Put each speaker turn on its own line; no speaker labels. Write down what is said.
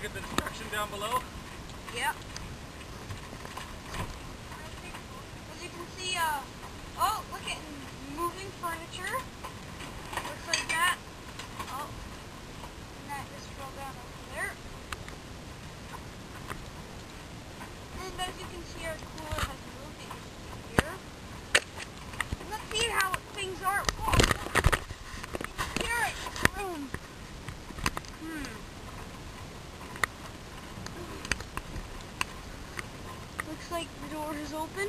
look at the destruction down below? Yep. And as you can see, our cooler has moved. It used here. Let's see how things are. Oh, here it room. Hmm. Looks like the door is open.